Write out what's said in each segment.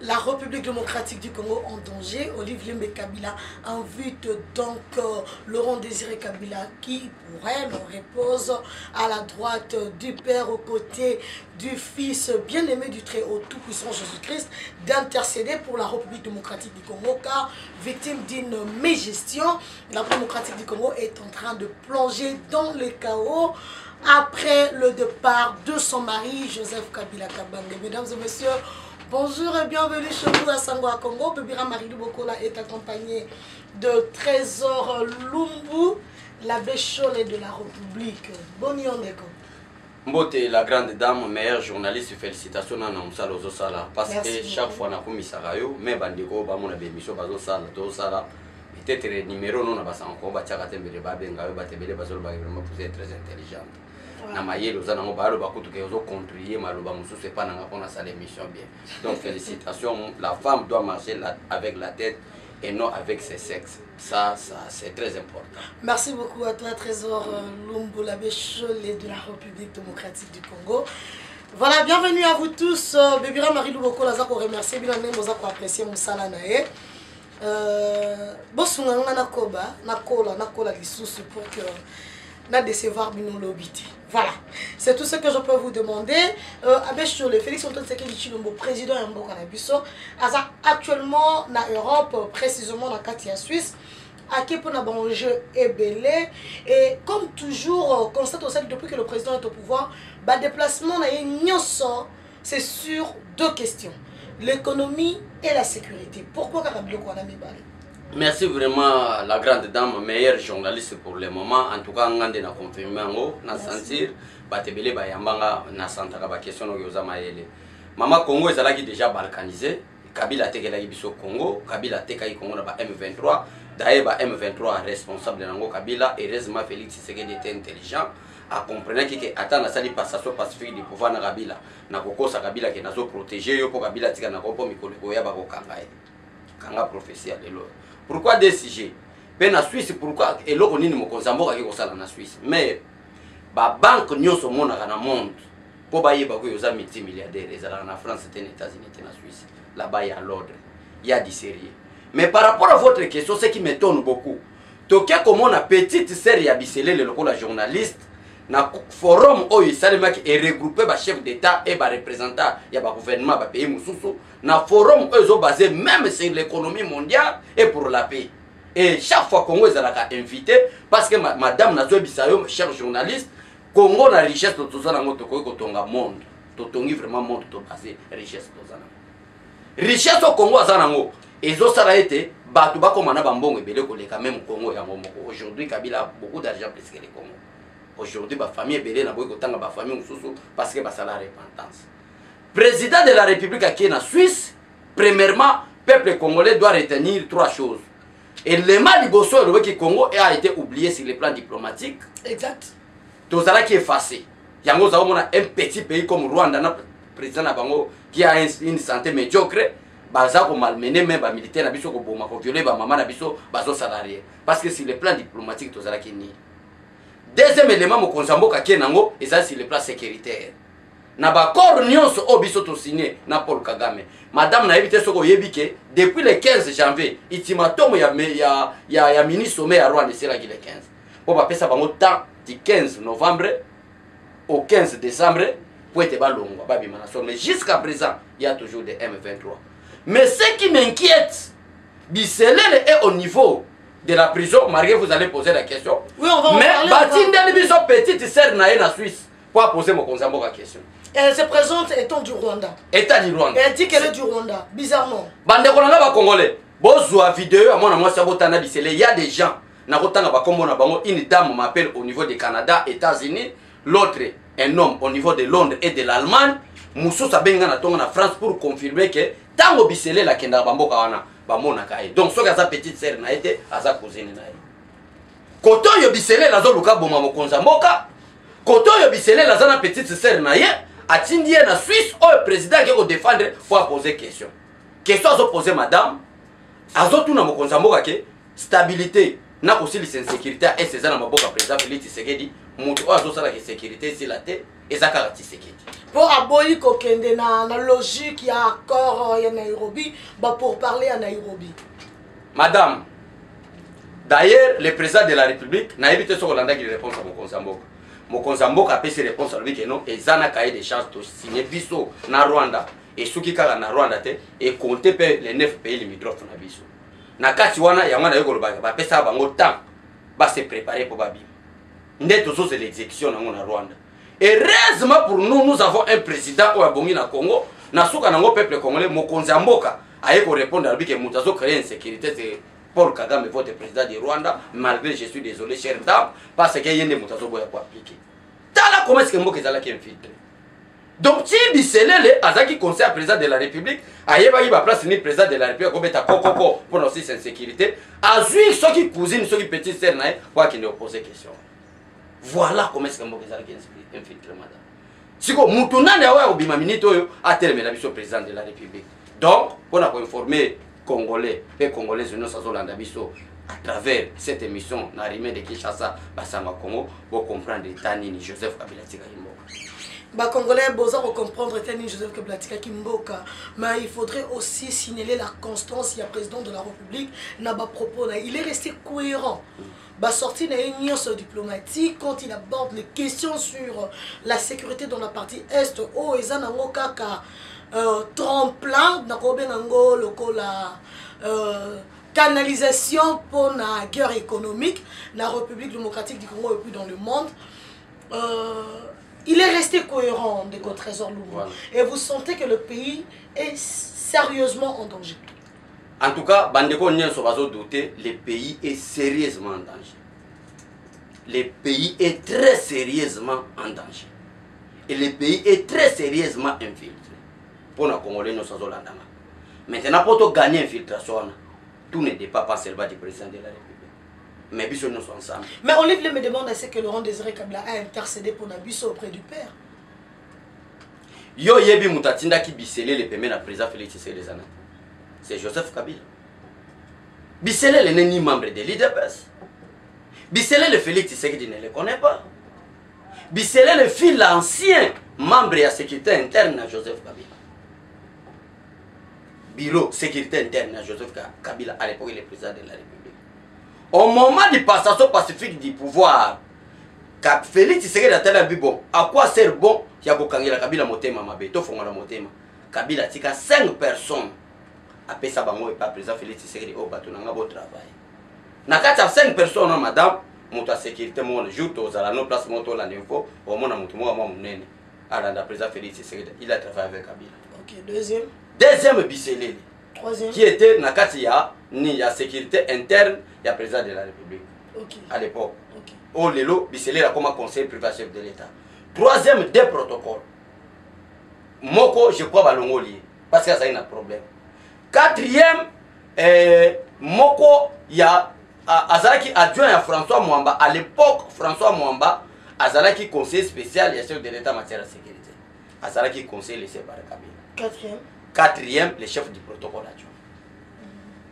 la République démocratique du Congo en danger. Olivier Kabila invite donc euh, Laurent Désiré Kabila qui pourrait le repose à la droite du Père aux côtés du Fils bien-aimé du Très-Haut Tout-Puissant Jésus-Christ d'intercéder pour la République démocratique du Congo car victime d'une mégestion, la République démocratique du Congo est en train de plonger dans le chaos après le départ de son mari Joseph Kabila Kabange. Mesdames et messieurs, bonjour et bienvenue chez vous à Sangwa Congo. Bébira Marie Bokola est accompagnée de Trésor Lumbu, l'abbé Cholet de la République. Bon Yondeko. mbote la grande dame meilleure journaliste félicitation na na mosala ozosala parce que Merci chaque beaucoup. fois nakomisaka yo me bandeko bamona bémission bazosala tozosala peut-être numéro no na basango batiaka te mbele babenga yo bato ebele bazolobaka vraiment vous êtes très intelligente na mayele oza nango baloba kutuka ozocontrier maloba mosusu epa nanga mpo nasala émission bien. Donc félicitations. La femme doit marcher la, avec la tête et non avec ses sexes. Ça, ça c'est très important. Merci beaucoup à toi, Trésor euh, Lumbu, l'abbé Cholet de la République démocratique du Congo. Voilà, bienvenue à vous tous. Euh, Bébira Marie Luboko, là, pour remercier, bien aimé, pour apprécier mon sala nae. Euh, bosunga nga nakoba nakola nakola lisusu pour que na décevoir bino lobiti voilà. C'est tout ce que je peux vous demander. Euh, abbé Chole Félix Antoine Tshisekedi Chilombo président ya mboka na biso aza actuellement na Europe précisément na kati ya Suisse ake mpona baenjeu ebele. Et comme toujours euh, constate osali depuis que le président est au pouvoir badéplacement na ye nyonso c'est sur deux questions. L'économie et la sécurité. Pourquoi kaka biloko wana mibale merci vraiment la grande dame meilleure journaliste pour le moment. En tout cas nga nde na confirme yango na sentir. Bato ebele bayambanga na santaka baquestion oyo oza mayele. Mama congo ezalaki déjà balkanisé. Kabila atekelaki biso congo. Kabila atekaki congo na ba m23. Daye ba m23 responsable nango kabila. Heureusement félix tshisekedi était intelligent. Acomprenaki ke ata nasali passation pacifique du pouvoir na kabila. Nakokosa kabila ke nazoprotege yo mpo kabila atika nako mpo mikolo ekoya bakokanga ye. Kanga prophétie ya lelo pourquoi dcg mpe na swisse pourquoi eloko nini mokonzi ya mboka ake kosala na swisse mais babanke nyonso omonaka na monde mpo bayeba koyo oza multimilliardaire ezalaka na france te na états-unis te na swisse là-bas ya l'ordre ya du sérieux. Mais par rapport à votre question ce qui m'étonne beaucoup toke komona petite sere ya biselele lokola journaliste na forum oyo esalemaki eregroupe bachef d'état e bareprésentant ya bagouvernement bapays mosusu na forum oyo ezobase même sur l'économie mondiale et pour la paix. Et chaque fois congo ezalaka invité parce que ma, madame nazoyebisa yo cher journaliste congo na richesse toza nango tokoki kotonga monde. Totongi vraiment monde tobase richesse toza nango richesse o congo aza nango ezosala ete bato bakóma na bambongo ebele koleka même congo yango moko aujourd'hui kabila a beaucoup d'argent plus que le congo. Aujourd'hui bafamille ebele naboki kotanga bafamille mosusu parce que basala repentance président de la république akie na suisse premièrement peuple congolais doit retenir trois choses. Elema liboso elobaki congo a été oublié sur le plan diplomatique. Exact. Tozalaki effacé. Yango oza komona un petit pays comme rwanda na président na bango qui a un- une santé médiocre baza komalmene me bamilitaire na biso koboma koviole bamama na biso bazosala rien parce que sur le plan diplomatique tozalaki nini deuxième élément mokonzi ya mboka akie nango eza sur le plan sécuritaire na baccord nyonso oyo biso tosigne na paul kagame. Madame nayebi te soki oyebi ke depuis le 15 janvier ultimatum ya, me- ya, ya, ya mini sommet ya rwanda eselaki le 15 mpo bapesa bango temps du 15 novembre au 15 décembre po ete balongwa babima na sommet jusqu'à présent il y a toujours des m23 mais ce qui m'inquiète biselele est au niveau de la prison malgré vous allez poser la question. Oui, on va en mais parler, on va- batindeli biso petite sere na ye na suisse po apose mokonzi ya mboka question Elle se présente étant du Rwanda. état du rwanda Et elle dit qu'elle est du Rwanda. Bizarrement. bandeko na nga bacongolais bozwa video ya mwana mwasi ya botanda bisele ya des gens nakotanga bakombo na bango une dame m'appelle au niveau de canada états-unis l'autre un homme au niveau de londres et de l'allemagne mosusu abenga na ntongo na france pour confirmer ke ntango biselele akendaka bamboka wana bamonaka ye donc soki aza petite sere na ye te aza cousine na ye kote oyo biselele azoluka boma mokonzi ya mboka kote oyo biselele aza na petite sere na ye atindi ye na swisse oyo président ake kodefendre po apose question. Question azopose madame azotuna mokonzi ya mboka ke stabilité na kosilisa insécurité ya ese eza na maboko ya président félix tshisekedi. Moto oyo azosalaka insécurité esila te eza kaka tisekedi mpo aboyi kokende na, na logique ya accord ya nairobi bapourparler ya nairobi. Madame d'ailleurs le président de la république nayebi te soki olandaki réponse ya mokonzi ya mboka mokonzi ya mboka apesi réponse alobi keno eza na cahier de charge tosigne biso na rwanda. Esuki kaka na rwanda te ekonte mpe le 9 pays limitrophe na biso. Na kati wana yango nayoki kolobaka bapesaka bango temps base prépare mpo babima nde tozozela exécution nango na rwanda. Heureusement pour nous nous avons un président oyo abongi na congo na suka nango peuple congolais mokonzi ya mboka aye korépondre alobi ke moto azocréer insécurité paul kagame votre président du rwanda malgré je suis désolé cher dame parce que ye nde moto azoboya koapplike tala comment est ce que mboka ezalaki infiltré donc ti biselele azalaki conseil ya président de la république ayebaki baplace ni président de la république akobeta kokoko mpona osisa insécurité azwi soki cousine soki petite sere na ye po akende opose question. Voilà comment est ce que mboka ezalaki infiltré madame. Siko mutu nani aoya kobima minute oyo atelemela biso président de la république? Donc mpona koinforme congolais mpe congolaise nyonso azolanda biso à travers cette émission na rime de kinshasa basanga congo bocomprendre eta nini joseph kabila atikaki mboka bacongolais boza kocomprendre te nini joseph kabila atikaki mais il faudrait aussi signaler la constance ya président de la république na bapropos na il est resté cohérent. Basorti na ye nyonso diplomatique quand il aborde les questions sur la sécurité dans la partie est tremplin nakobenga yango lokola euh, canalisation mpona guerre économique na république démocratique du congo et puis dans le monde. Euh, il est resté cohérent de Trésor Lumumba. Et vous sentez que le pays est sérieusement en danger? en tout cas bandeko nyonso bazodute le pays est sérieusement en danger. Le pays est très sérieusement en danger. Et le pays est très sérieusement infiltré mpona congolais nyonso azolandanga. Maintenant mpo toganye infiltration wana tout ne dépend pas seulement du président de la république. Mais biso nyonso ensemble. Mais Olivier me demande à ce que Laurent Désiré Kabila a intercédé pour Nabusso auprès du père? yo oyebi moto atindaki biselele pembe na président félix tshisekedi eza nani c'est joseph kabila. Biselele n'est ni membre de l'idps biselele félix tshisekedi ne le connaît pas. Biselele fut l'ancien membre ya sécurité interne na joseph kabila bureau sécurité interne na joseph Ka- kabila à l'époque il est président de la république. Au moment du passation pacifique du pouvoir Ka- félix tshisekedi atali abi bon à quoi sert bon ya kokangela kabila motema mabe tofongola motema. Kabila atika 5 personnes apesa bango epa président félix tshisekedi oyo bato nanga botravaille na kati ya 5 personnes wana madame moto ya sécurité moko jour tozala no place moko tolanda info omona moto moko mwa monene alanda président félix tshisekedi il a travaillé avec kabila. Ok, deuxième, deuxième biseleli troisième. qui était na kati ya ni ya sécurité interne ya président de la république. Ok, à l'époque. Ok. oyo lelo biseleli akoma conseil privé ya chef de l'état. Troisième deux protocole moko je crois balongoli ye parce que azali na problème. Quatrième eh, moko ya a- azalaki adjoint ya françois mwamba. À l'époque françois mwamba azalaki conseiller spécial ya chef de l'état en matière ya sécurité. Azalaki conseil laissé par kabila Quatrième. quatrième le chef du protocole adjoint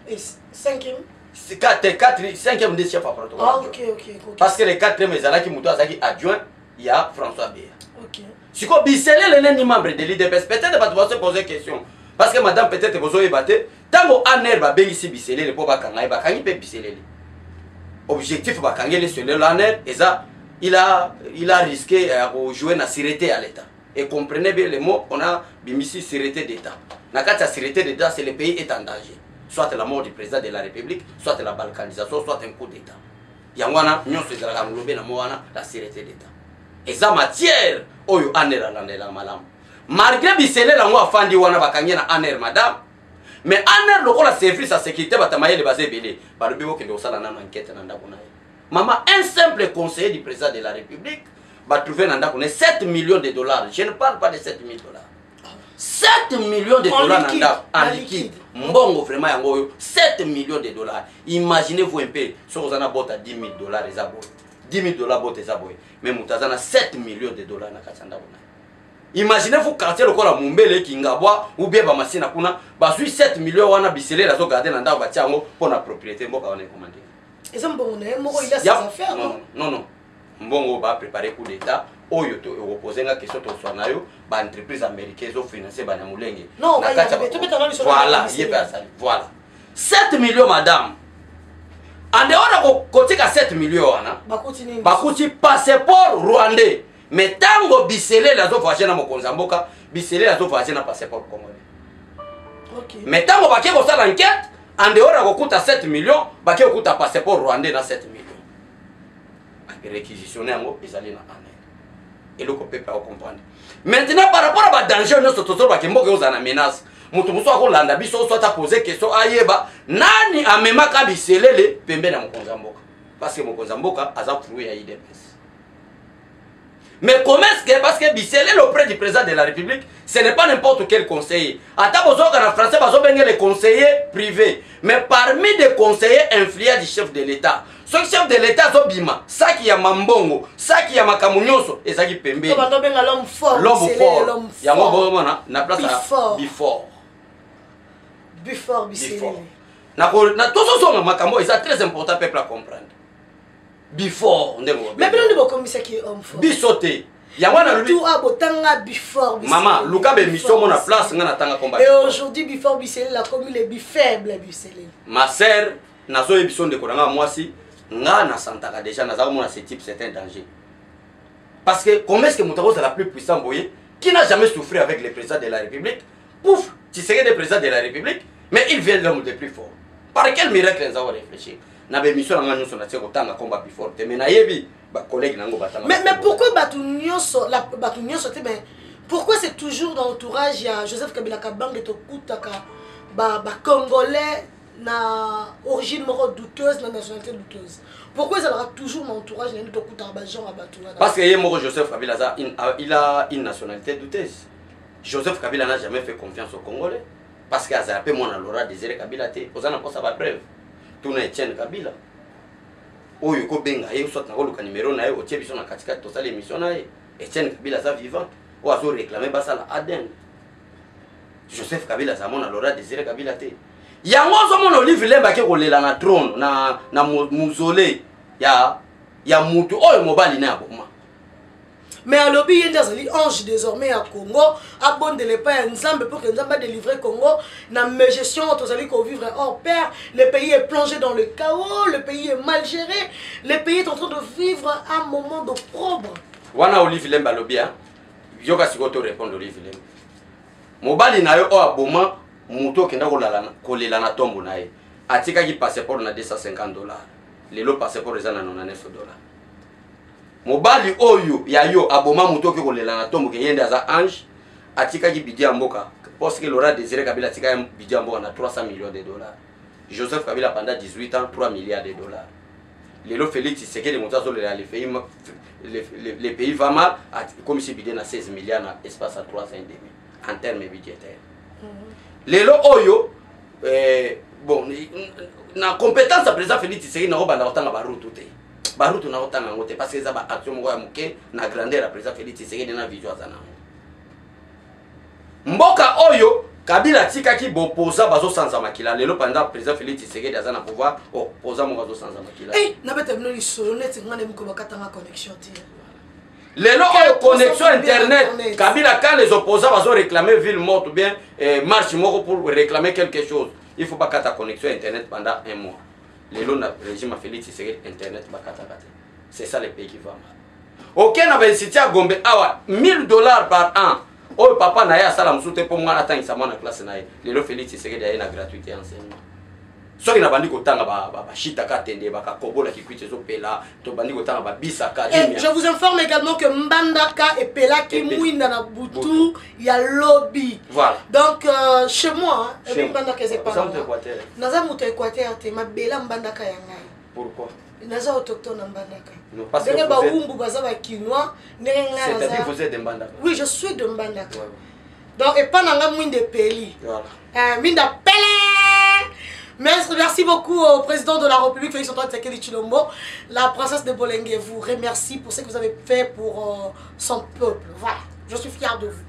Et c- cinquième. C'est quatre- quatre- cinquième nde chef ya protocole Ah, adjoint. ok, ok, ok. parce que le quatrième ezalaki moto azalaki adjoint ya françois beya Ok. siko biselele neni membre de l'idps peut-être bato bazo pose question parce que madame peut-être bozoyeba te ntango aner babengisi biselele mpo bakanga ye bakangi mpe biselele objectif bakangeli selelo aner eza il a, il a risqué ya kojouer na sûreté ya l'état et comprenez bien le mot on a bimisi sûreté d'état. Na kati ya sûreté d'état c'est le pays est en danger. Soit la mort du président de la république soit la balkanisation soit un coup d'état. Yango wana nyonso ezalaka molobe na mo wana la sûreté d'état. Eza matière oyo aner alandelaka malamu. Malgré biselele yango afandi wana bakangi na aner madame. Mais aner lokola service ya sécurité bato mayele baza ebele. Balobi bokende kosala nano enquête na ndako na ye. Mama un simple conseiller du président de la république batrouve na ndako. Na ye 7 millions de dollars. Je ne parle pas de 7 000 dollars. 7 millions de En dollars na liquide, ndako. en en liquide. liquide. mbongo vraiment yango oyo 7 millions de dollars. Imaginez vous un peu soki oza na bota 10 000 dollars eza boye. 10 000 dollars bota eza boye. Mais moto aza na 7 millions de dollars na kati ya ndako na ye. Imaginez vous quartier lokola mombele ekingabwa ubie bamasina kuna bazwi 7 millions wana biselele azogarde na ndako batia yango mpo na propriété mboka wana ekomandeli Et ça, bon, on est mort, il a ses Ya- affaires, non, non non, non, non. Mbongo baprépare coup d'état. Oyo opose nga question toswa na yo baentreprise américain ezofinance bana molenge. Ya voilà ye mpe asali. Voilà. 7 millions madame. Andeor na ko- kotika 7 millions wana bakuti passeport rwandais. Mais ntango biselele azovoyage na mokonzi ya mboka biselele azovoyage na passeport congolais. Ok. Mais ntango bake kosala enquête andeor ya kokuta 7 millions bake kokuta passeport rwandais na 7 millions réquisitionne yango ezali na ane eloko mpe mpe acomprendre maintenant par rapport a badanger nyonso tozolobaki mboka ozala na menace. Moto mosusu akolanda biso so ata pose question ayeba nani amemaka biselele pembeni ya mokonzi ya mboka? Parce que mokonzi ya mboka aza frui ya idps mais comment est-ce que parce que biselele auprès du président de la république ce n'est pas n'importe quel conseiller. Ata bozoyoka na français bazobenge les conseillers privés mais parmi des conseillers influents du chef de l'état soki chef de l'état azobima saki ya mambongo saki ya makambo nyonso ezalaki pembenilomme fort yango bomona na place ya before tozozonga makambo eza très important peuple acomprendre before ndengebiso te. Yango nalobimama luka bemission mo na place nga natanga combataujourd'hui before biselele akomi le bifaible biselele ma sœur nazoyebiso ndeko na nga mwasi nga nasantaka déjà naza komona ce type c'est un danger. Parce que comment est-ce que moto akozala plus puissant boye? Qui n'a jamais souffert avec le président de la république? Pouf tshisekedi est président de la république mais il vient l'homme le plus fort. Par quel miracle nza réfléchir? Na bémission na nga nyonso natie kotanga komba before te mais nayebi bacollègue nango batanga mais, mais pourquoi bato nyonso la- bato nyonso te mais pourquoi c'est toujours dans l'entourage ya joseph kabila kabange tokutaka ba- bacongolais na origine moko douteuse na nationalité douteuse pourquoi ezalaka toujours na entourage na yeni tokutaka bagenre Parce que ye moko Joseph Kabila il a une nationalité douteuse. Joseph Kabila n'a jamais fait confiance aux Congolais. Parce que azala pe mwana Laura Désiré Kabila te. Oza na posa ba preuve. Tuna Etienne Kabila. Oyo ko benga ye soit na koluka numéro na ye otie biso na katikati tosala émission na ye. Etienne Kabila aza vivant. O azo réclamer basala Aden. Joseph Kabila aza mwana Laura Désiré Kabila te. Yango ozomona Olive Lemba ke kolela na trône na na mu- mausolée ya ya mutu oyo mobali na ya boma. mais alobi ye nde azali ange désormais ya congo abondela epai ya nzambe pour que nzambe adélivre congo. Na gestion oyo tozali kovivre hors pair. Le pays est plongé dans le chaos le pays est mal géré. Le pays est en train de vivre un moment d'opprobre. Wana olive lemba alobi a yoka sikoyo to répondre olive lemba mobali na yo oyo aboma motu okenda kolela na ntombo na ye. Atikaki passeport na 250 dollar lelo passeport eza na 99 dollar mobali oyo ya yo aboma motu oki kolela na ntombo ke ye nde aza ange atikaki bidi ya mboka. Poske lora désiré kabila atikaki bidi ya mboka na 300 millions de dollars. Joseph kabila pendant 18 ans 3 milliards de dollars. Lelo félix tshisekedi moto azolela le pays, va mal ekomisi bide na 16 milliards na espace ya 3 ans demi en terme budgétaire lelo oyo eh, bon na compétence ya président félix tshisekedi nakobanda kotanga barutu te. Barutu nakotanga yango te parce que eza baaction moko ya moke na grandeur ya président félix tshisekedi na vision aza nango mboka oyo kabila atikaki bopoza bazosanza makila. Lelo pendant président félix tshisekedi aza na pouvoir opoza moko azosanza makila. Hey, nabeta bino lisolo neti nga nde moko bakatanga connexion te lelo Quel oyo connexion pourcentage bien internet Internet? kabila quand les opposants bazo réclamer ville morte ou bien eh, marche moko pour réclamer quelque chose il faut bakata connexion internet pendant un mois. Lelo na régime ya félix tshisekedi internet bakataka te c'est ça le pays qui va mal. Oke na bainstitut ya gombe. Awa 1000 dollars par an. Oyo papa na ye asala mosusu te mpo mwana atangisa mwana classe na ye. Lelo félix tshisekedi aye na gratuité ya enseignement soki na bandi kotanga bashitaka atende bakakobola kikwiti ezopela to bandi kotanga babisaka eh, je vous informe également que mbandaka epelaki mwinda na butu ya lobi voilà. donc euh, chez moi ebi eh mbandaka eza epa naza moto équateur te mabela mbandaka ya ngai. Pourquoi? Naza autochtone na mbandaka. Ndenge bawumbu baza bakinois ndenge ngai naza oui je suis de mbandaka. Donc epa na nga mwinda epeli. Euh, Minda pele! Merci, merci beaucoup au président de la République, Félix Antoine Tshisekedi Chilombo. La princesse de Bolenge vous remercie pour ce que vous avez fait pour euh, son peuple. Voilà, je suis fier de vous.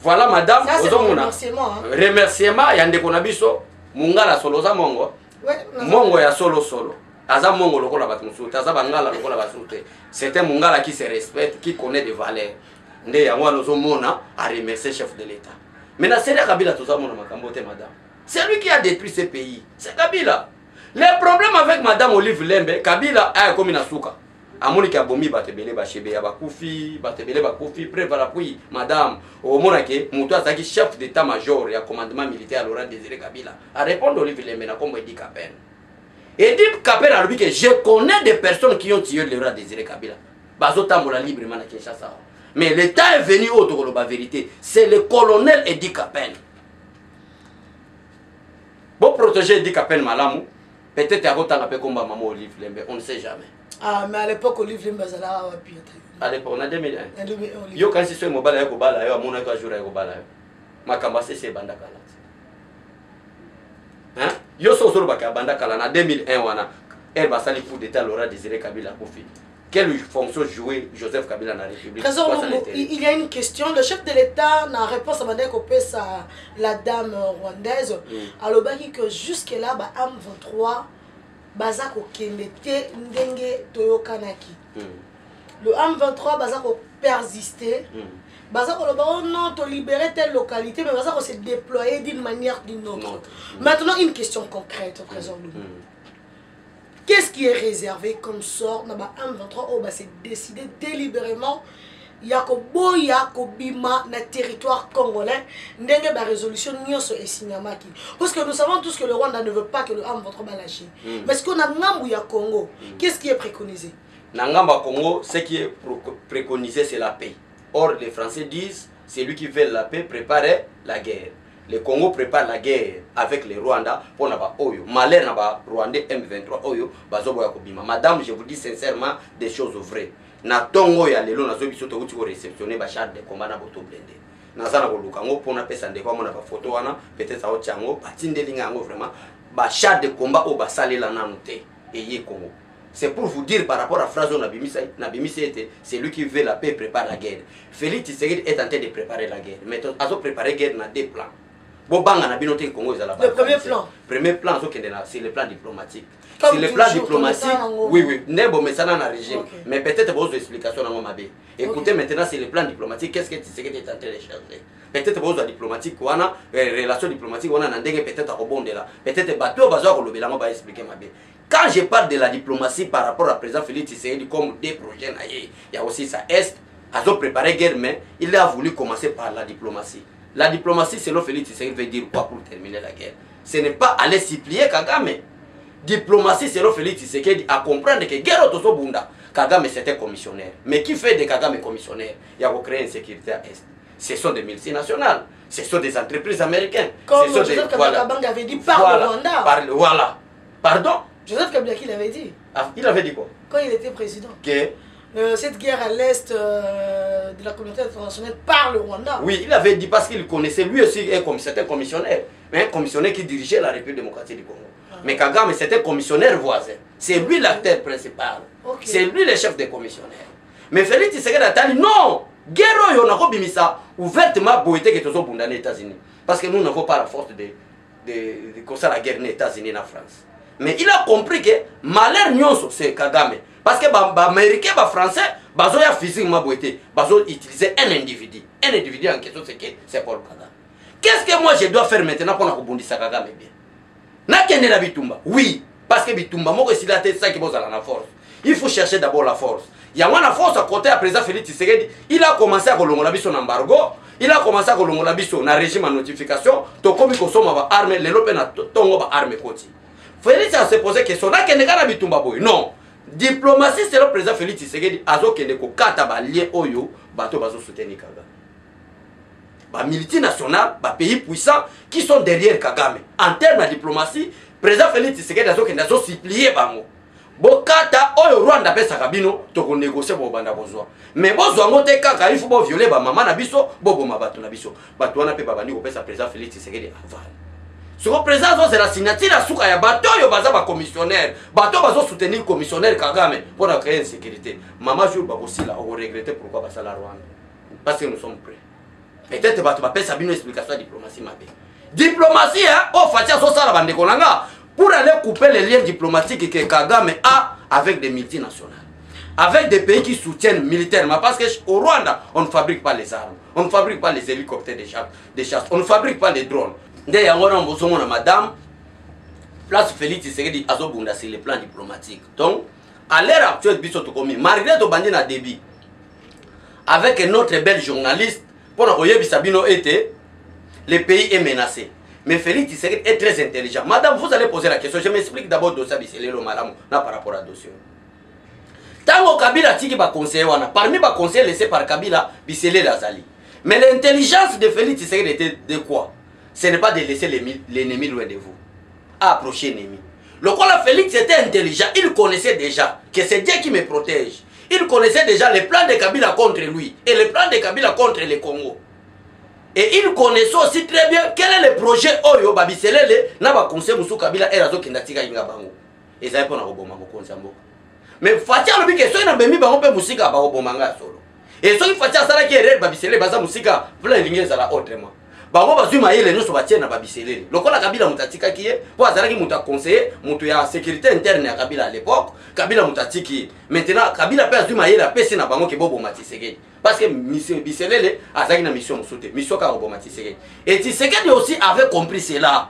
Voilà madame, Ça, c'est un ozomona. remerciement. Hein. Remerciement ya ndeko na biso, mungala solo za mongo. Ouais, Mongo ya solo solo. aza mongo lokola bato mosusu aza bangala lokola basusu te c'est un mongala qui se respecte qui connaît des valeurs nde yango wana ozomona aremercie chef de l'état mais na seria kabila tozamona makambo te madame c'est lui qui a détruit ce pays. C'est kabila. Le problème avec madame olive lembe kabila aya ekomi na suka amoniki abomi bato ebele bashebeya bakufi bato ebele bakufi preuve à l'appui madame. Omonake moto azalaki chef d'état major ya commandement militaire ya laurent désiré kabila. Arépondre olive lembe na kombo edi capene edi capene alobi ke je connais des personnes qui ont tué laurent désiré kabila. Bazotambola librement na kinshasa. Awa mais le temps est venu oyo tokoloba vérité. C'est le colonel edi capene boprotéger edi capene malamu peut-être akotanga mpe komba mama olive lembe on ne sait jamais. Ah mais à l'époque olive limba azalaka wapi à l'époque na 2001 Na 2001, Olive. yo kanisi so mobali aye kobala yo amonaki ajour aye kobala. Yo makambo asese ebanda kala Hein? yo so osolobaka abanda kala na 2001 wana ere basali coup d'état laura désiré kabila akufi quelle fonction joué joseph kabila république? Ça Lumbu, l'intéresse? il y a une question. Le chef de l'État, na réponse à Madame Kopesa, la dame rwandaise, Mm. alobaki que jusque-là, ba AM23, baza kokende te ndenge toyokanaki. Hmm, Le AM23, baza ko persister. hmm. baza koloba oh non tolibérer telle localité mais baza se déployer d'une manière d'une autre Non. maintenant une question concrète trésor Lumbu. Qu'est-ce qui est réservé comme sort na ba M23 oyo base décidé délibérément. Ya koboya kobima na territoire congolais. Ndenge barésolution nyonso esinyamaki parce que nous savons tous que le rwanda ne veut pas que le M23 balâché Mm. mais ce qu'on a ngambu ya congo qu'est-ce qui est préconisé? Na ngambo ya congo ce qui est préconisé c'est la paix. Or les français disent celui qui veut la paix prépare la guerre le congo prépare la guerre avec le rwanda mpona baoyo malheur na barwandais m23 oyo bazoboya kobima. Madame je vous dis sincèrement des choses vraies. Na ntongo oyo ya lelo nazoyi biso touti koreceptionne bachar de combat na boto blende naza na koluka yango mpona apesa ndeko amona bafoto wana peut-être aotia yango batindeli nga yango vraiment. Bachar de combat oyo basalela nanu te eye congo. C'est pour vous dire par rapport à phrase oyo nabimisa nabimisi ete c'est lui qui veut la paix prépare la guerre. Félix tshisekedi est en train de préparer la guerre. Mais to- azopréparer guerre na deux plans bobanga na bino te congo ezala Le premier plan. premier plan azokende na sur le plan diplomatique. Sur le plan diplomatique oui oui nde bomesana na régime. Mais peut-être bozwa explication nango mabe. Écoutez maintenant sur le plan diplomatique qu'est-ce que tshisekedi est en train de chercher? Peut-être bozwa diplomatique wana eh, relation diplomatique wana na ndenge peut-être akobondela. Peut-être bato oyo bazwa kolobela yango baexplike mabe. Quand je parle de la diplomatie par rapport à président félix tshisekedi comme des projets na ye ya aussi sa est azopréparer guerre mais il a voulu commencer par la diplomatie la diplomatie selon félix tshisekedi veut dire quoi pour terminer la guerre? Ce n'est pas aller supplier kagame. Diplomatie selon félix tshisekedi à comprendre que guerre oyo tozobunda kagame c'était commissionnaire. Mais qui fait de kagame commissionnaire? Ya kocréer une sécurité à est. Ce sont des multinationales ce sont des entreprises américaines. Comme Joseph des, Kabila Kabanga avait dit par voilà, le Rwanda. par voilà. Pardon? Joseph Kabila qui l'avait dit? Ah, il avait dit quoi? Quand il était président. que Euh, cette guerre à l'est euh, de la communauté internationale par le Rwanda. Oui, il avait dit parce qu'il connaissait lui aussi un commis- c'était un commissionnaire, mais un commissionnaire qui dirigeait la République démocratique du Congo. Ah. Mais Kagame, c'était un commissionnaire voisin. C'est lui l'acteur principal. C'est lui le chef des commissionnaires. Mais Félix Tshisekedi a dit non, guerre oyo nakobimisa ouvertement boyete que tozobunda na États-Unis parce que nous n'avons pas la force de de, de la guerre na États-Unis na France. Mais il a compris que malheur nyonso c'est Kagame parce que ba, ba américain ba français bazoya physiquement boyete bazo utiliser un individu. Un individu en question c'est que c'est Paul Kagame. Qu'est-ce que moi je dois faire maintenant pour nakobundisa Kagame bien? Nakende na bitumba? Oui parce que bitumba moko esila te saki bozala na force. Il faut chercher d'abord la force. Yango na force à côté ya président félix tshisekedi il a commencé à kolongola biso na embargo il a commencé à kolongola biso na régime ya notification tokomi kosomba baarme lelo mpe na to- ntongo baarme ekoti félix ase pose question nakende kaka na bitumba boye? Non diplomatie selo président félix tshisekedi. Azokende kokata balien oyo bato bazosoutenir kagame bamultinational bapays puissants qui sont derrière kagame. En terme ya diplomatie président félix tshisekedi azokende azosuplie bango. Bokata oyo rwanda apesaka bino tokonegocie bobanda kozwa mais bozwa yango te kaka il faut boviole bamama na biso boboma bato na biso. Bato wana mpe babandi kopesa président félix tshisekedi aval soko président azozela signature ya suka ya bato oyo baza bacommissionnaire bato bazosoutenir commissionnaire. Kagame mpona créer insécurité mama jour bakosila okoregrete pourquoi basala rwanda. Parce que nous sommes prêts. Peut-être bato bapesa bino explication ya diplomatie mabe diplomatie oyo faci azosala bandeko na nga pour aller couper les liens diplomatiques que Kagame a avec des multinationales, avec des pays qui soutiennent militairement. Parce qu'au Rwanda, on ne fabrique pas les armes, on ne fabrique pas les hélicoptères de chasse, de chasse. On ne fabrique pas les drones. D'ailleurs, madame, place Félix Tshisekedi azobunda sur le plan diplomatique. Donc, à l'heure actuelle, malgré tout bandit na débit, avec notre bel journaliste, pour nous Sabino était, le pays est menacé. Mais Félix Tshisekedi est très intelligent. Madame, vous allez poser la question. Je m'explique d'abord de ça, Biselelo Malamu, par rapport à dossier. Tango Kabila tiki ba conseiller wana. Parmi ba conseiller laissés par Kabila, Biselé Lazali. Mais l'intelligence de Félix Tshisekedi était de quoi? Ce n'est pas de laisser l'ennemi loin de vous. Approcher l'ennemi. Le quoi Félix était intelligent, il connaissait déjà que c'est Dieu qui me protège. Il connaissait déjà les plans de Kabila contre lui et les plans de Kabila contre le Congo. Et il connaissait aussi très bien quel est le projet oyo babiselele na bakonseil mosusu kabila ere azokenda tika yinga bango ezali mpona koboma mokonzi ya mboka mais fati alobi ke soki nabemi bango mpe mosika bakoboma ngai ya solo e soki fati asalaki erreur babiselele baza ezala autrement bango bazwi mayele nyonso batie na babiselele lokola kabila moto atikaki ye mpo azalaki moto aconseiller moto ya sécurité interne ya kabila à l'époque kabila moto atiki ye. Maintenant kabila mpe azwi mayele apesi na bango ke boboma tisekedi parce que biselele azalaki na mission mosusu te. Mission kaka koboma tisekedi et tisekedi aussi avait compris cela.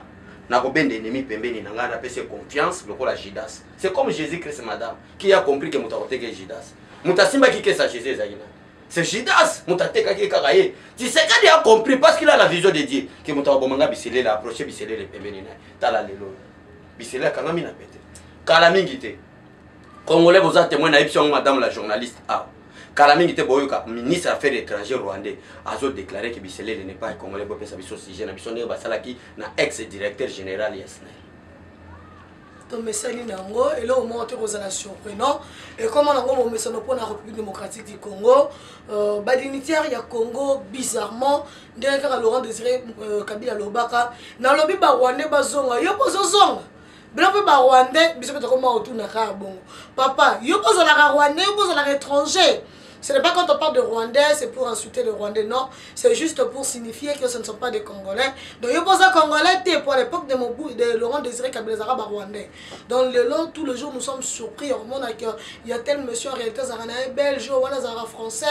Nakobenda ennemi pembeni na ngai napesi confiance lokola judas. C'est comme jésus christ madame qui a compris ke moto akoteke judas. Moto asimbaki kesa jésus ezalaki nani c'est Judas moto atekaki kaka ye. Tisekedi a compris parce qu'il a la vision de dieu ke moto akobomanga biselele approche biselele pembeni na ye tala lelo. Biselele akangami na pete. Kala mingi te. Congolais boza témoin nayebi yango madame la journaliste. Awa. Kala mingi te boyoka. Ministre affaires étranger rwandais. Azodéclare ke biselele n'est pas congolais bopesa biso sujet na biso ndenge basalaki na ex directeur général ya snel tomesali na yango eloko moko te kozala surprenant ekoma nango bomesano mpona république démocratique du congo euh, badignitaire ya congo bizarrement ndenge kaka laurent désiré euh, kabila alobaka nalobi barwandais bazonga yo mpo ozozonga bino mpe barwandais biso mpe tokoma kotunaka ya bongo. Papa yo mpo ozalaka rwandais yo mpo ozalaka étranger Ce n'est pas quand on parle de Rwandais, c'est pour insulter les Rwandais, non. C'est juste pour signifier que ce ne sont pas des Congolais. Donc, il pose un Congolais, pour l'époque de, de Laurent Désiré Kabila les Arabes Rwandais. Donc, le long, tous les jours, nous sommes surpris. On montre qu'il y a tel monsieur en réalité, Zaranaï belge, ou Zara français,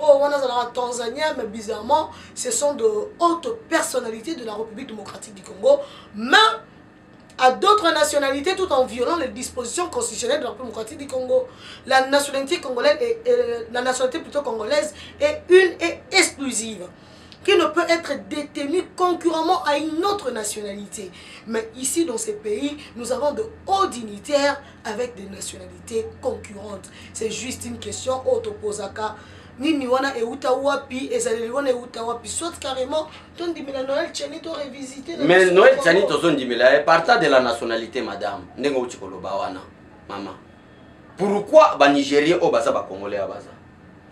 ou Zara tanzanien, mais bizarrement, ce sont de hautes personnalités de la République démocratique du Congo. Mais à d'autres nationalités tout en violant les dispositions constitutionnelles de la République démocratique du Congo. La nationalité congolaise est, la nationalité plutôt congolaise est une et exclusive qui ne peut être détenue concurremment à une autre nationalité. Mais ici, dans ces pays, nous avons de hauts dignitaires avec des nationalités concurrentes. C'est juste une question autoposaka. Nini wana euta wapi? Ezaleli wana euta wapi? Soit carrément tondimela noel tiani torevisite mais noel tiani tozondimela partant de la nationalité madame. Ndenge outi koloba wana mama. Pourquoi banigérien oyo baza bacongolais awa baza?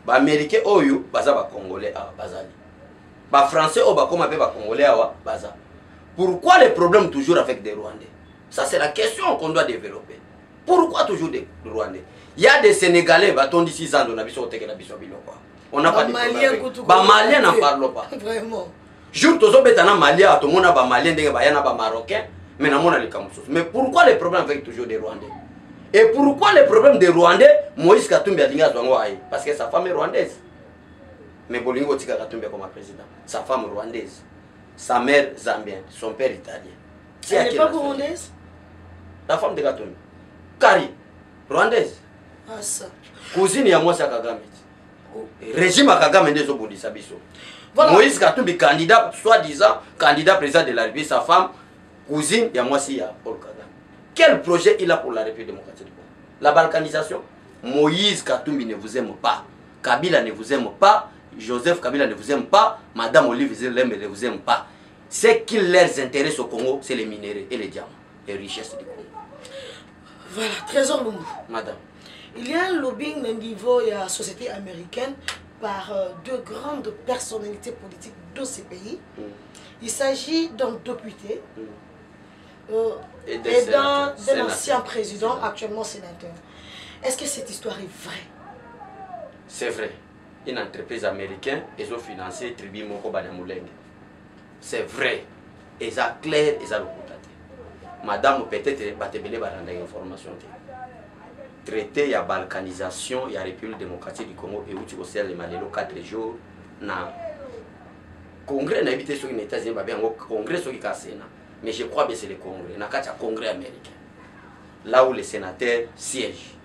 Baaméricain oyo baza bacongolais awa bazali. Bafrançais oyo bakóma mpe bacongolais awa baza. Pourquoi le problème toujours avec des rwandais? Ça c'est la question qu'on doit développer. Pourquoi toujours des rwandais? Y a des sénégalais batondisi zando na biso kotekela biso biloko on n'a pas de bamalien n'en parle pas. Vraiment. Jour tozobeta na mali awa tomona bamalien ndenge baya na bamarocain mais namona likambo mosusu mais pourquoi le problème avec toujours des rwandais? Et pourquoi le problème des rwandais moïse katumbi alingi azwango aye parce que sa femme est rwandaise. Mais bolingi kotika katumbi akoma président. Sa femme rwandaise. Sa mère zambienne. Son père italien. Elle n'est pas burundaise? La femme de katumbi. Kari rwandaise. Cousine ya mwasi ya kagame. Ti régime ya kagame nde ezobundisa biso. Voilà. moïse katumbi candidat soi-disant candidat président de la république sa femme cousine ya mwasi ya paul kagame. Quel projet il a pour la république démocratique du Congo? La balkanisation? Moïse katumbi ne vous aime pas. Kabila ne vous aime pas. Joseph kabila ne vous aime pas. Madame olive zelembe ne vous aime pas. Ce qui leur intéresse au congo c'est les minéraux et les diamants les richesses du congo. Voilà, Trésor Lumbu. madame Il y a un lobbying au niveau de la société américaine par euh, deux grandes personnalités politiques de ces pays. Mm. Il s'agit d'un député Mm. euh, Et d'un ancien président, actuellement sénateur. Est-ce que cette histoire est vraie? C'est vrai. Une entreprise américaine, ils ont financé Tribi Moko. C'est vrai. Ils ont clair, ils ont le madame peut-être ebele balanda information traité ya balkanisation ya république démocratique du congo euti kosalema lelo 4 jours na congrès nayebi te soki na états-unis babe yango congrès soki ka sénat. Mais je crois bien c'est le congrès na kati ya congrès américain. Là où les sénateurs siègent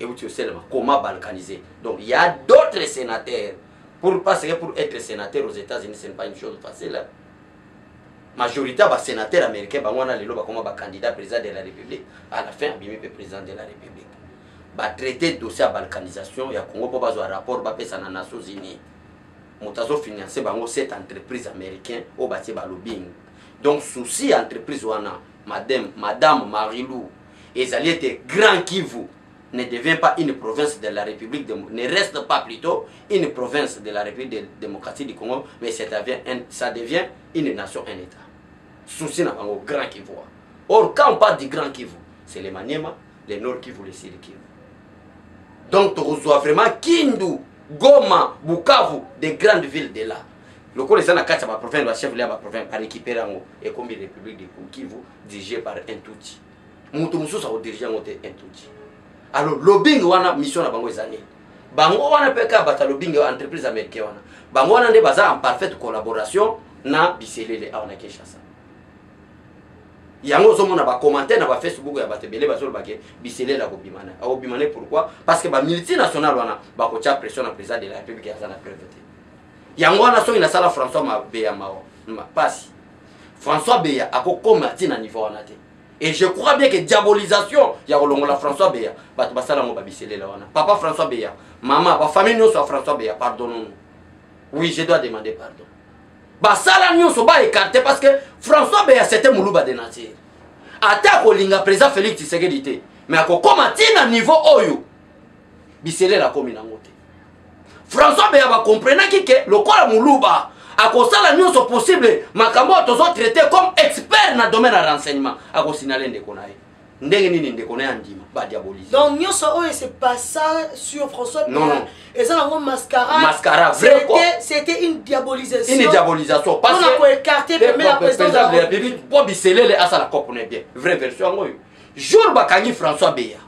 euti kosalema comment balkaniser. Donc il y a d'autres sénateurs. Pour parce que pour être sénateur aux états-unis ce n'est pas une chose facile hein. majorité basénateur américain bango président de la république. À la fin abimi mpe président de la république batraité dossier ya balkanisation ya congo mpo bazwa rapport bapesa na nations unis moto azofinance bango cette entreprise américain oyo batie balobing donc souci entreprise wana madame, madame marilou ezali ete grand kivu ne devient pas une province de la République, de, ne reste pas plutôt une province de la République de, démocratique du Congo, mais ça devient, un, ça devient une nation, un État. Souci n'a au Grand Kivu. Or, quand on parle du Grand Kivu, c'est les Maniema, les Nord Kivu, les Sud Kivu. donc tokozwa vraiment kindu goma bukavu de grande ville de la lokola eza na kati ya baprovince bachef le ya baprovince arécupere yango ekomi république de kivu dirigé par intuti moto mosusu akodirige yango te intuti alo lobingi wana mission na bango eza nini bango wana mpe kaka bato ya lobingi entreprise américain wana. Bango wana nde baza en parfaite collaboration na biselele awa na kinshasa yango ozomona bacommentaire na bafacebook ya bato ebele bazolobake biselele akobimana akobimane pourquoi? Parce que bamultinational wana bakotya pression na président de la république aza na preuve te yango wana soki nasala françois mabeya pasi françois beya akokoma ti na niveau wana te. Et je crois bien que diabolisation ya kolongola françois beya bato basala yango babiselela wana. Papa françois beya mama bafamille nyonso ya françois beya pardonnonu oui je dois demander pardon basala nyonso baécarte parce que françois beya c'était moluba de nature. Ata akolinga président félix tshisekedi te mais akokóma ntina niveau oyo biselela akomi nango te. François beya bakomprenaki ke lokola moluba akosala nyonso possible makambo oyo tozotraite comme expert na domaine ya renseignement akosinale ndeko na ye ndenge nini ndeko na ye andima badiabolise donc nyonso oyo se passa sur françois Non, non. eza nango mascara Mascara, vrai quoi. c'était une diabolisation. Une diabolisation parce mpona que koécarte pembe ya président de la république mpo biselele asala kopo na bien. Vrai version yango oyo jour bakangi françois beya.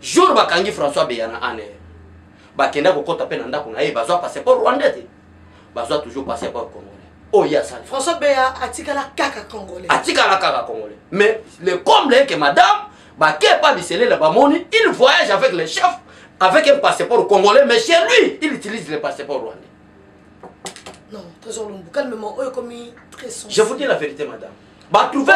Jour bakangi françois beya na aner bakenda kokɔta mpe na ndako na ye bazwa passeport rwandais te. Bazwa toujours passeport congolais oyo ye asali françois beya atikala kaka congolais. Atikala kaka congolais. Mais le comble eke madame bake pa biselela bamoni il voyage avec le chef avec un passeport congolais mais chez lui il utilise le passeport rwandais. Non trésor lumbu calmement oyo ekomi très je vous dis la vérité madame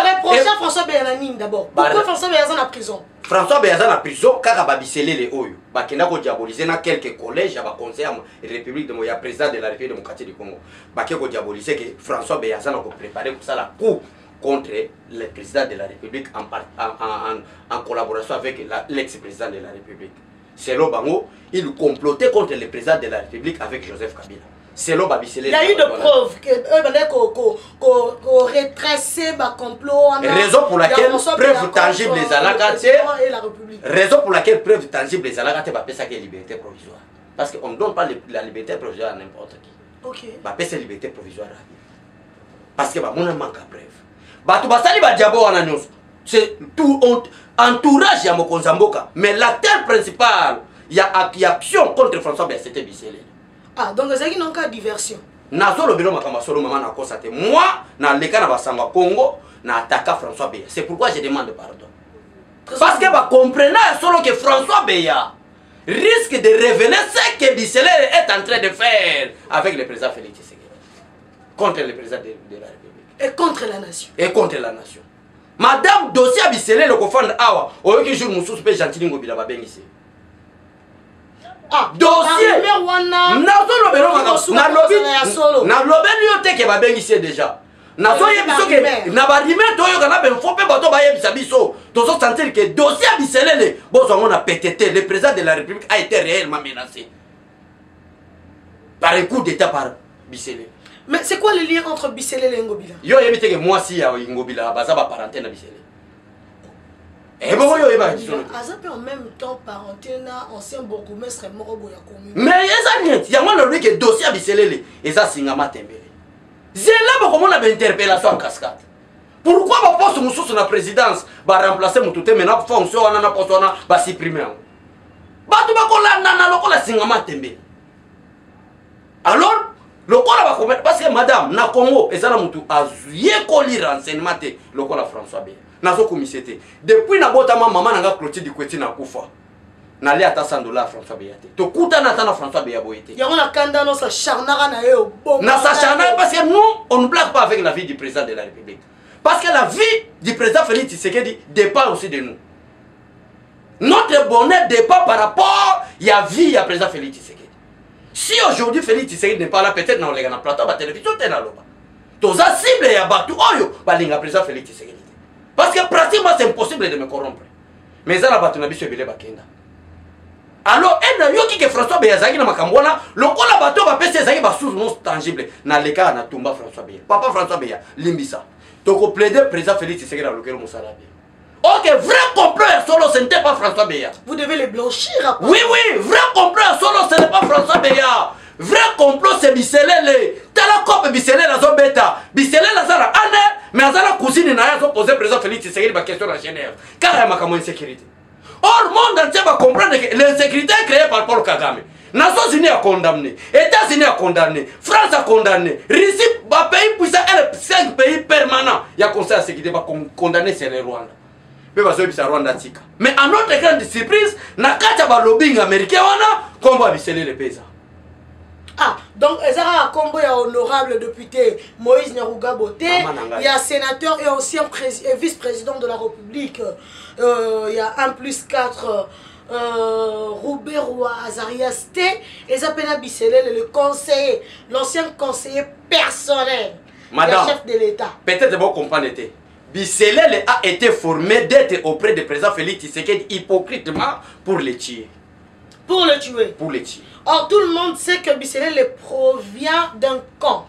reproche à françois beya na nini d'abord. Bah, pourquoi françois na prison? François aza na prison kaka babiselele oyo bakenda kodiabolise na quelques collèges ya baconseil ya république demo- ya président de la république démocratique du congo. Bake kodiabolise ke françois be aza na koprépare kosala coup contre le président de la république en, en, en, en, en collaboration avec la- l'ex-président de la république. Selon bango il complotait contre le président de la république avec joseph kabila selon babisele ya eu de preuve que eux balaient ko ko ko ko retracer ba complot wana raison pour laquelle preuve tangible les alakate et la république. Raison pour laquelle preuve tangible les alakate ba pesa que liberté provisoire. Parce que on ne donne pas la liberté provisoire à n'importe qui. OK. Ba pesa liberté provisoire à parce que ba mona manque à preuve. Ba tu basali ba diabo wana nyonso c'est tout entourage ya mokonza mboka. Mais l'acteur principal il y a action contre François Bessété Bissélé. Ah donc ezalaki nanka diversion. Nazolobela makambo ya solo mama nakosa te. Moi naleka na basango ya congo na ataka françois beya. C'est pourquoi je demande pardon. Parce que bakomprena ya solo que françois beya risque de révéler ce que biselele est en train de faire avec le président félix tshisekedi. Contre le président de, de la république. Et contre la nation. Et contre la nation. Madame dossier ya biselele kofanda awa oyoki jour mosusu mpe gentili ngobila babengisi ah Dossier. rumeur wana nazolobela Okoki makambo kosuka nalobi kosala ya solo. nalobeli yo te ke babengisi ye deja nazoyebisa ke na barime toyoka na benfo mpe bato bayebisa biso. Tozosentir ke dossier ya biselele bozwango na ptt le président de la république a été réellement menacé. Par un coup d'état par biselele. Mais c'est quoi le lien entre biselele et ngobila? Yo oyebi te ke mwasi ya ngobila baza baparenté na biselele ebongo yo oyebaka biso te aza mpe en même temps parenté na ancien bourgmestre moko boye ya commune mais eza neti yango nalobi ke dossier ya biselele eza singama tembele zela bokomona bainterpellation en cascade. Pourquoi baposte mosusu na présidence baremplace motu te me na fonction wana na poste wana basupprime yango? Bato bakolandana lokola singama tembeli alors lokola bakomete parce que madame na congo eza na motu ayekoli renseignement te lokola françois beya nazokomise te depuis nabotama mama na nga clotilde kweti nakufa nalia ata 100 dollar françois beya te. Tokutana ata na françois beya boye te. Yango na kanda no sacharnaka na ye na s'acharner parce que nous on ne blague pas avec la vie du président de la république. Parce que la vie du président Félix Tshisekedi dépend aussi de nous. Notre bonheur dépend par rapport la vie du président Félix Tshisekedi. Si aujourd'hui Félix Tshisekedi n'est pas là peut-être na olenga na plateau ba télévision te naloba toza cible ya bato oyo balinga président Félix Tshisekedi. te parce que pratiquement c'est impossible de me corrompre. Mais eza na bato na biso ebele bakenda. Alors e nayoki ke françois beya azalaki na makambo wana lokola bato bapesi ezalaki basusu non tangible. Nalekaka na tumba françois beya papa françois beya limbisa. Tokoplaide président félix tshisekedi alokeli mosala be ok vrai complot ya solo ce n'était pas françois beya vous devez les blanchir après. oui oui vrai complot ya solo ce n'est pas françois beya vrai complot c'est biselele. Tala kope biselele azobeta biselele aza na ane mais aza na cousine na ye azopose président félix tshisekedi baquestion na genève kaka ya makambo insécurité. Or monde entier bacomprendre que l'insécurité est créée par paul kagame. Nations unis a condamné. États-unis a condamné. France a condamné. Russie bapays puissant ele 5 pays permanent ya conseil ya sécurité bacondamné c'est le rwanda. Mpe bazoyebisa rwanda tika. Mais en notre grande surprise na kati ya balobing américain wana kombo ya biselele mpe eza ah donc eza kaka nkombo ya honorable député moïse nyarugabo te Mama na ngai. ya sénateur et ancien prés- et vice-président de la république. Euh, ya 1 plus 4 euh, robert roi azarias te eza mpe na biselele le conseiller l'ancien conseiller personnel Madame. chef de l'état. peut-être vous comprenez. Te biselele a été formé d'être auprès du président félix tshisekedi hypocritement pour le tuer. Pour le tuer. Pour le tuer or tout le monde sait que biselele provient d'un camp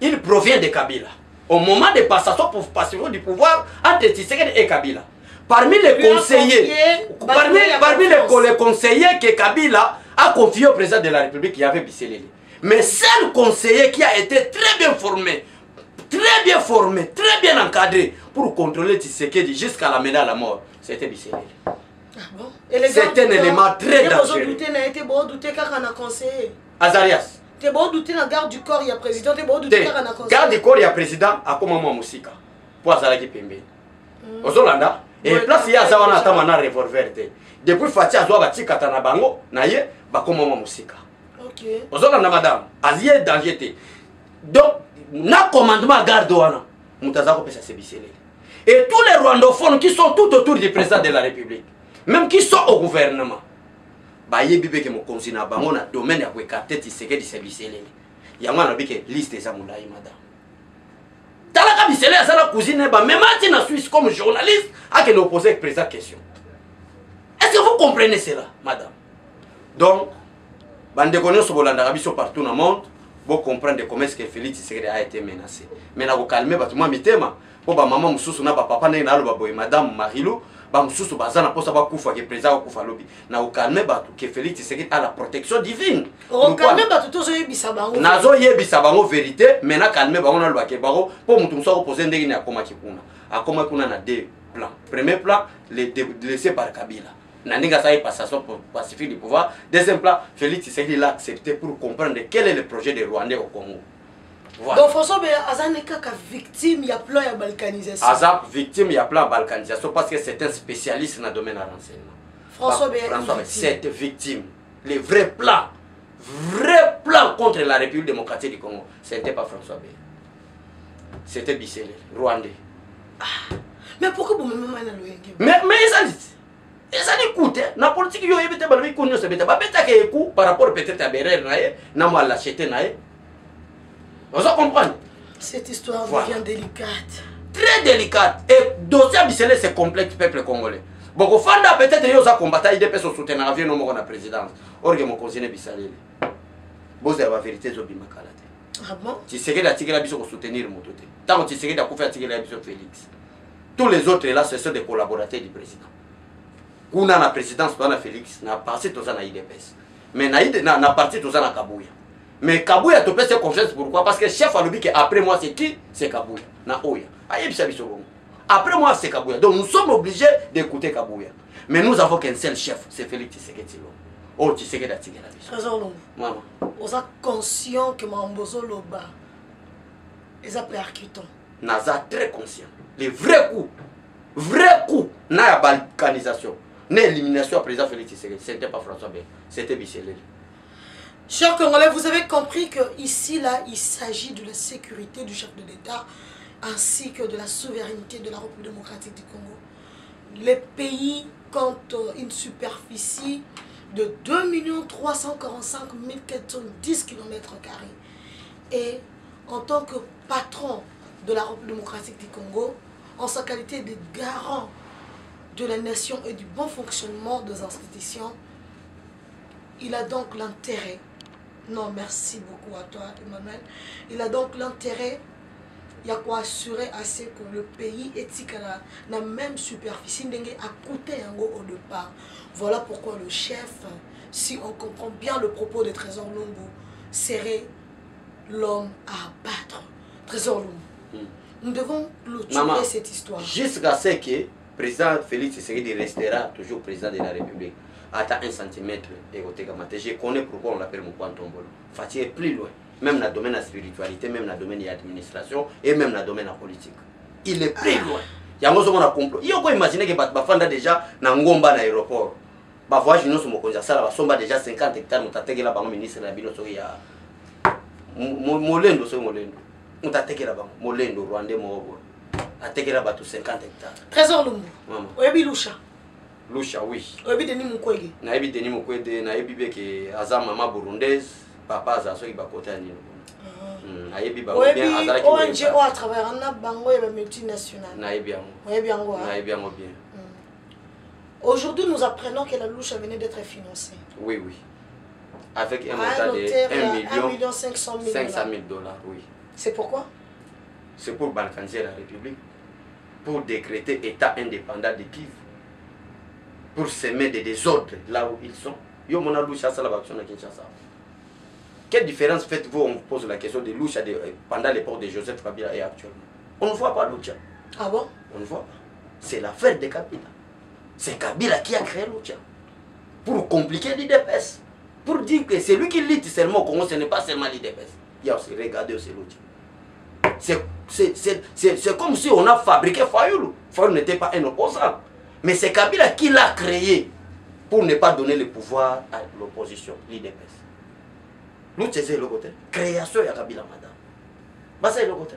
il provient de Kabila. Au moment de passation pour du pouvoir entre Tshisekedi et Kabila. Parmi les Lui conseillers, parmi, les, conseillers que Kabila a confié au président de la République, il y avait Bisselele. Mais seul conseiller qui a été très bien formé, très bien formé, très bien encadré pour contrôler Tshisekedi jusqu'à l'amener à la mort, c'était Bisselele. Ah bon? Et les C'est gars un du élément corps, très te dangereux. bozodute na ye te boodute kaka na conseiller Azarias. te boodute na garde du corps ya président. Te boodute te kaka na garde conseiller corps ya président akoma mwa mosika mpo azalaki pembeni ozolanda. E Ouais, place ye aza wana déjà. atama na revolver te. Depuis fati azwa batikata na bango na ye bakoma mwa mosika ok. Ozolanda madame azie danger te? Donc na commandement ya garde wana moto aza kopesa se biseleli et tous les rwandophones qui sont tout autour du président de la république même qui sont au gouvernement. Bayebi mpe ke mokonzi na bango na domaine ya koekarte tisekedi se biseleli yango anabi ke liste eza molai madame. Talaka biseleli aza na cousine ne bamema ti na suisse comme journaliste akende opose président question. Est ce que vous comprenez cela madame? Donc bandeko nyonso bolandaka biso partout na monde bocomprendre comment est ce que félix tshisekedi a été menacé. Mais na kokalme bato mwa mitema mpo bamama mosusu na bapapa ndenge naloba boye madame marilu bamosusu baza na mposa bakufa ke président akufa alobi na kokalme bato ke félix tshisekedi a la protection divine. Okalme nazoyebisa bango vérité mais nakalme bango nalobake bango mpo motu mosu akopose ndenge nini akomaki kuna. Akomaki kuna na deux plan premier plan le dé- laissé par kabila. Na ndenge asali passation pacifique du pouvoir. Deuxième plan félix tshisekedi l'a accepté pour comprendre quel est le projet de rwandais au congo voilà. donc françois be aza ne kaka victime ya plan ya balkanisation aza victime ya plan balkanisation parce que c'est un spécialiste na domaine ya renseignement françois be François cette victime le vrai plan vrai plan contre la république démocratique du congo ce n'était pas françois Be. c'était bisele rwandais mais pourquoi na loyenge mais mais ezali ezali ku te na politike yo oyebi te balobi ku nyonso ebete babetaka eku par rapport peut-être ya berere na ye na mwa lachete na ye ozo comprendre? Cette histoire Voilà. devient délicate. Très délicate. Et dossier ya bisele c'est complexe peuple congolais. Bokofanda peut-être yo oza kombata idps osoutenaka vie no moko na présidence. Orge mokonzi ne bisaleli bozala bavérité ezobima kala te ah bon? Tshisekedi atikela biso kosoutenir moto te ntango tshisekedi akufi atikela biso félix. Tous les autres là ce sont des collaborateurs du président. Kuna na présidence toza na félix na parti toza na idps mais na, ID, na, na parti toza na kabuya mais kabuya topesi ye confiance pourquoi? Parce que chef alobi ke après moi c'est qui? C'est kabuya na oya. Ayebisa biso bongo. Après moi, c'est Kabouya. Donc nous sommes obligés d'écouter Kabouya. Mais nous avons qu'un seul chef, c'est Félix Tshisekedi Lo. Oh, Tshisekedi a tiré la vie. trésor lumbu Maman. oza conscient que makambo ozoloba eza percutant naza très conscient. Le vrai coup vrai coup na ya balkanisation. Na élimination ya président félix tshisekedi. C'était pas françois ben c'était biseleli Chers Congolais, vous avez compris que ici, là, il s'agit de la sécurité du chef de l'État ainsi que de la souveraineté de la République démocratique du Congo. Les pays comptent une superficie de 2 345 410 km. Et en tant que patron de la République démocratique du Congo, en sa qualité de garant de la nation et du bon fonctionnement des institutions, il a donc l'intérêt, non merci beaucoup à toi Emmanuel, il a donc l'intérêt, il y a quoi assurer assez que le pays est na, la même superficie a coûté yango au départ. Voilà pourquoi le chef, si on comprend bien le propos de Trésor Lumbu, serait l'homme à abattre. Trésor Lumbu. Hmm. Nous devons clôturer cette histoire. jusqu'à ce que président félix tshisekedi restera toujours président de la république ata un centimètre ekotekama te je connais pourquoi on l'appelle mokwantombolo fati est plus loin. Même na domaine ya spiritualité même na domaine ya administration et même na domaine ya politique. Il est plus loin. Yango ozomona complot. Yo ko imagine ke bato bafanda déjà na ngomba na aéroport. Bavoyage nyonso mokonzi asala basomba déjà 50 hectare moto atekela bango ministre na bino soki ya mo- mo- molendo soki molendo. Moto atekela bango. Molendo rwandais moko boye atekela bato 50 hectare Trésor Lumbu. Oyebi Lusha. Lusha wi Oyebi Denis Mukwege? nayebi denis mokwede nayebi be ke aza mama burundaise papa aza soki bakota ya nini. Mm, nayebi oyo atravaillera na bango ya bamultinationale nayebi yango. Oyebi yango hein? nayebi yango bien. Aujourd'hui nous apprenons que la louche venait d'être financée. Oui oui. Avec un montant de notaire 1 à 1 million million 500 000 500 dollars. 000 dollars oui. C'est pourquoi? C'est pour balkaniser la république pour décréter état indépendant de kivu pour semer des désordres là où ils sont. Yo na kinshasa. Quelle différence faites-vous on vous pose la question de de, euh, pendant l'époque de joseph kabila et actuellement? On ne voit pas lusha ah bon? On ne voit pas. C'est l'affaire de kabila. C'est kabila qui a créé lusha pour compliquer l'idps pour dire que c'est lui qui lutte seulement au congo ce n'est pas seulement l'idps il y a aussi regardez aussi c'est- c'est comme si on a fabriqué Fayoulou. Fayoulou n'était pas un opposant. Mais c'est Kabila qui l'a créé pour ne pas donner le pouvoir à l'opposition, l'IDPS. Lucha eza eloko te création ya kabila madame. Baza eloko te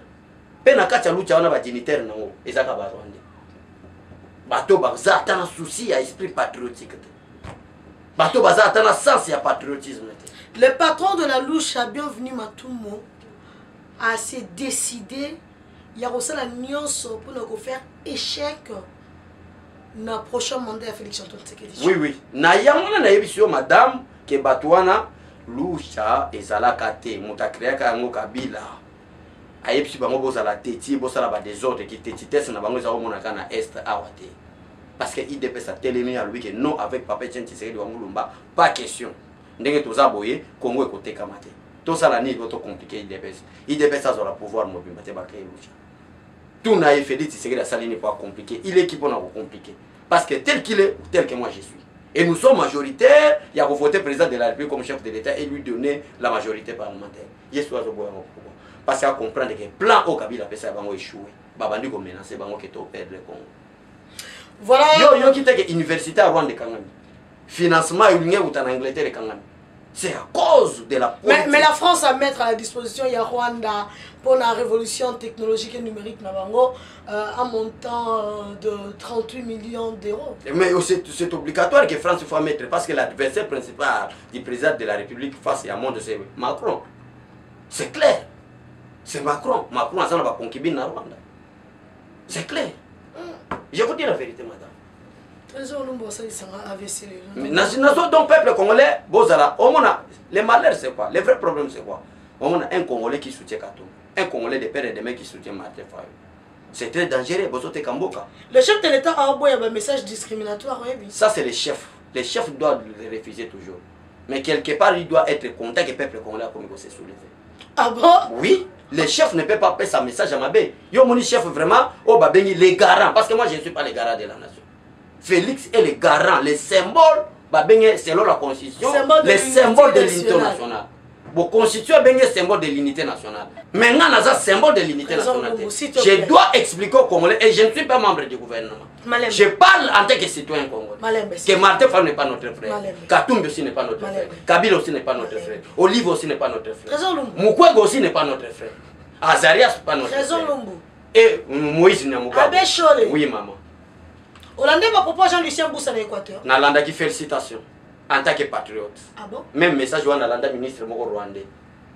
mpe na kati ya lucha wana badignitaire nango ezaka barwande bato baza ata na souci ya esprit patriotique te bato baza ata na sens ya patriotisme te le patron de la louche a bienvenu matumo a se décidé ya kosala nyonso mpona kofaire échec na prochain mandat ya félix antoine tshisekedi oui oui. Na yango wana nayebisi yo madame ke bato wana lusha ezalaka te. Moto akreaka yango kabila. Ayebisi bango bozala teti bosala badésordre kitititese na bango eza komonaka na este awa te. Parce que idps atelemi alobi ke non avec papa etienne tisekedi wangulumba pas question. Ndenge toza boye kongo ekotekama te. Tosala nini po tocomplike idps idps azwala pouvoir mobimba te bakreye lusha. Tuna ye félix tisekedi asali nini po acomplike il eki mpona kocomplike parce que tel qu'il est tel que moi je suis. Et nous sommes majoritaires. Il y a voter président de la république comme chef de l'état et lui donner la majorité parlementaire. Pourquoi parce qu'à comprendre que plan oyo kabila ya bango échoué. Babandi komenace bango ke toperdre congo voilà. Yo yoki te ke université ya rwanda financement elingi euta na angleterre ekangami c'est à cause de la mais, politique. mais la france a mettre à la disposition ya rwanda mpona révolution technologique et numérique na bango euh, un montant euh, de 38 millions d'euros Mais c'est obligatoire que France soit mettre parce que l'adversaire principal du président de la République face à monde c'est Macron. C'est clair. C'est Macron. Macron a va conquérir Rwanda. C'est clair. Je vous dis la vérité, madame. Nazo peuple congolais, bozala, on a les malheurs c'est quoi? Les vrais problèmes c'est quoi? On a un Congolais qui soutient Katumbi, un Congolais de père et de mère qui soutient Martin Fayou. C'est très dangereux, le chef de l'état aoboya bamessage discriminatoire oyebi Ça, c'est les chefs. Les chefs doivent le refuser toujours. Mais quelque part, il doit être content que le peuple congolais a commis se soulever. ah bon? Oui, le chef ne peut pas passer un message à Mabé. Yo moni chef vraiment, oh babengi les garants, parce que moi je ne suis pas les garants de la nation. Félix est le garant, le symbole, babengi selon la constitution, Symbole le symbole de l'unité nationale. nationale. Bon, constitution bengi symbole de l'unité nationale. Maintenant, naza symbole de l'unité nationale. Je dois expliquer aux Congolais, et je ne suis pas membre du gouvernement. Malembe. Je parle en tant que citoyen congolais. Malembe, Que Martin Fall n'est pas notre frère. Katumbi aussi n'est pas notre Malembe. frère. Kabila aussi n'est pas notre frère. Olive aussi n'est pas notre frère. Mukwege aussi n'est pas notre frère. Azarias n'est pas notre frère. Et Moïse Nyamuka. Abbé Chole. Oui, maman. Olande bapropos Jean-Lucien Boussa na Équateur. nalandaki félicitation en tant que patriote. Ah bon? Même message wana nalanda ministre moko rwandais.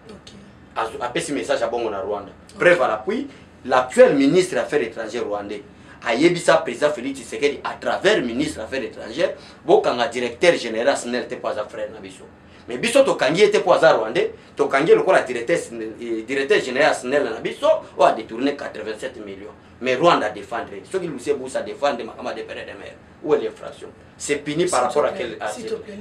Ok. Azu- apesi message ya bongo na rwanda. Preuve à l'appui l'actuel ministre affaires étrangères rwandais. Ayebisa président félix tshisekedi à travers ministre affaires étrangères. Bokanga directeur général snel te po aza frère na biso mais biso tokangi ye te po aza rwandais tokangi ye lokola directeur général snel na biso oyo adétourné 87 millions mais rwanda adéfendre soki lucie busa adéfendre makambo adepere de mer où est l'infraction c'est puni par rapport à quel plaît,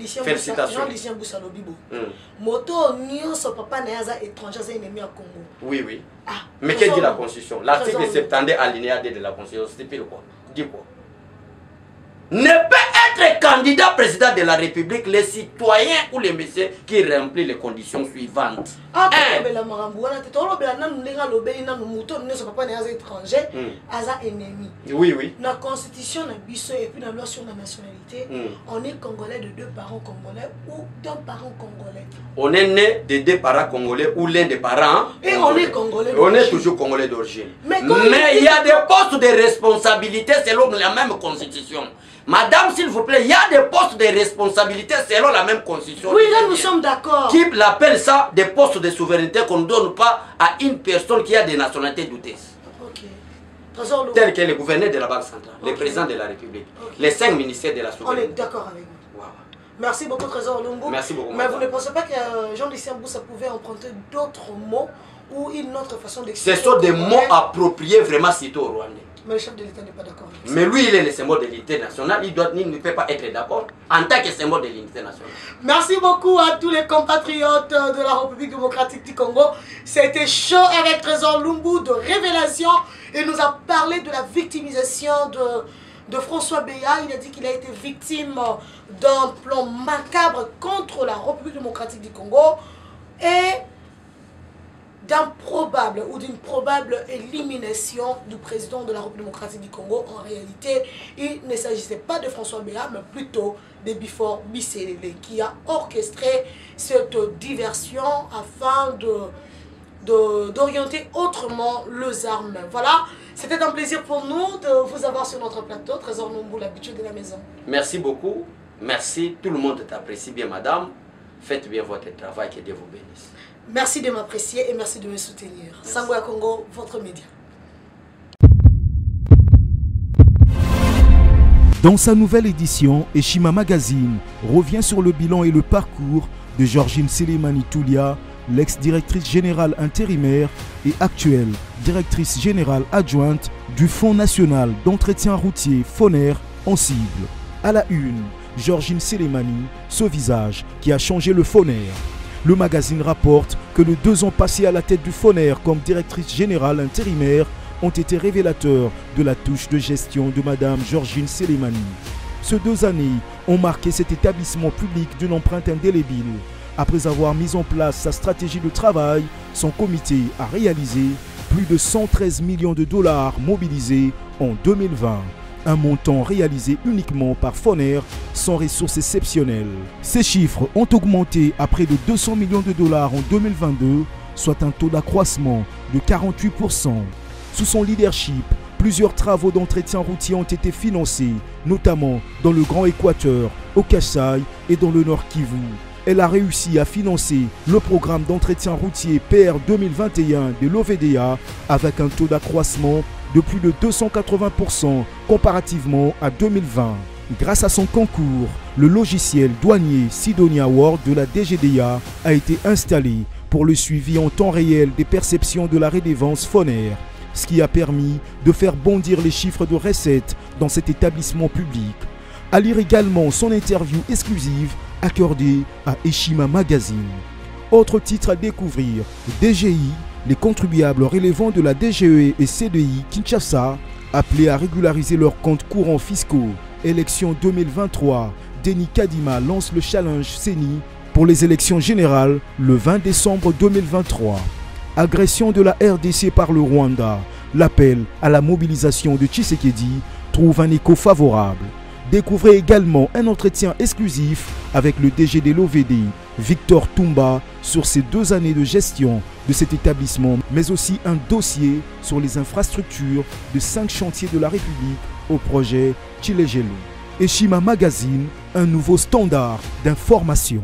Lucien Boussa Lobibo. Hmm. Moto nyonso papa na ye aza étranger aza ennemi ya Congo. oui oui Ah. Mais que dit la. Constitution? L'article Trésor 72 alinéa 2 de la Constitution stipule quoi? Dit quoi? Ne peut être candidat président de la République les citoyens ou les messieurs qui remplissent les conditions suivantes. Ah, Un, Hmm. Oui, oui. na constitution et puis loi sur la nationalité Hmm. on est congolais de deux parents congolais ou d'un parent congolais On est né de deux parents congolais ou l'un des parents. Et on est congolais On est toujours congolais d'origine. Mais il y a des postes de responsabilité selon la même constitution. Madame, s'il vous plaît, il y a des postes de responsabilité selon la même constitution. oui là nous sommes d'accord Qui appelle ça des postes de souveraineté qu'on ne donne pas à une personne qui a des nationalités douteuses. ok Trésor Lumbu. Tel que le gouverneur de la Banque centrale, le Ok. président de la République, les cinq ministères de la on est souveraineté. d'accord avec vous. Merci beaucoup, Trésor Lumbu. Merci beaucoup, Mais madame. vous ne pensez pas que euh, Jean-Lucien Boussa pouvait emprunter d'autres mots ou une autre façon Ce d'exprimer sont des le mots appropriés vraiment cités au Rwandais. Mais le chef de l'État n'est pas d'accord. Mais lui, il est le symbole de l'unité nationale. Il, doit, il ne peut pas être d'accord en tant que symbole de l'unité nationale. Merci beaucoup à tous les compatriotes de la République démocratique du Congo. C'était chaud avec Trésor Lumbu de Révélation. Il nous a parlé de la victimisation de, de François Béa. Il a dit qu'il a été victime d'un plan macabre contre la République démocratique du Congo et d'un probable ou d'une probable élimination du président de la République démocratique du Congo. En réalité, il ne s'agissait pas de François Béa, mais plutôt de Bifor Bisselele qui a orchestré cette diversion afin de d'orienter autrement les armes. Voilà, c'était un plaisir pour nous de vous avoir sur notre plateau. Trésor Nombo, l'habitude de la maison. Merci beaucoup. Merci. Tout le monde t'apprécie bien, madame. Faites bien votre travail. Que Dieu vous bénisse. Merci de m'apprécier et merci de me soutenir. Sangoya Congo, votre média. Dans sa nouvelle édition, Eshima Magazine revient sur le bilan et le parcours de Georgine Selemani Toulia, l'ex-directrice générale intérimaire et actuelle directrice générale adjointe du Fonds national d'entretien routier FONER en cible. À la une, Georgine Selemani, ce visage qui a changé le FONER. Le magazine rapporte que les deux ans passés à la tête du FONER comme directrice générale intérimaire ont été révélateurs de la touche de gestion de Madame Georgine Selemani. Ces deux années ont marqué cet établissement public d'une empreinte indélébile. Après avoir mis en place sa stratégie de travail, son comité a réalisé plus de 113 millions de dollars mobilisés en 2020. Un montant réalisé uniquement par Foner sans ressources exceptionnelles. Ces chiffres ont augmenté à près de 200 millions de dollars en 2022, soit un taux d'accroissement de 48%. Sous son leadership, plusieurs travaux d'entretien routier ont été financés, notamment dans le Grand Équateur, au Kassai et dans le Nord Kivu. Elle a réussi à financer le programme d'entretien routier PR 2021 de l'OVDA avec un taux d'accroissement de plus de 280% comparativement à 2020. Grâce à son concours, le logiciel douanier Sidonia World de la DGDA a été installé pour le suivi en temps réel des perceptions de la redevance Foner ce qui a permis de faire bondir les chiffres de recettes dans cet établissement public. À lire également son interview exclusive accordée à Eshima Magazine. Autre titre à découvrir, DGI, les contribuables relevant de la DGE et CDI Kinshasa appelés à régulariser leurs comptes courants fiscaux. Élection 2023, Denis Kadima lance le challenge CENI pour les élections générales le 20 décembre 2023. Agression de la RDC par le Rwanda. L'appel à la mobilisation de Tshisekedi trouve un écho favorable. Découvrez également un entretien exclusif avec le DG de l'OVD, Victor Toumba, sur ces deux années de gestion de cet établissement, mais aussi un dossier sur les infrastructures de cinq chantiers de la République au projet Chilejelo. Eshima Magazine, un nouveau standard d'information.